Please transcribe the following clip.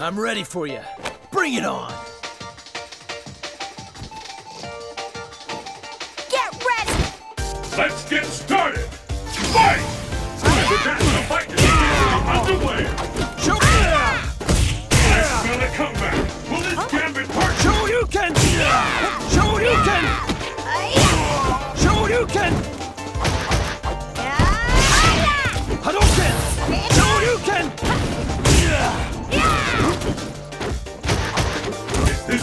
I'm ready for you. Bring it on! Get ready! Let's get started! Fight! The national fight is underway! Show I smell a comeback! Will this gambit work? Shoryuken!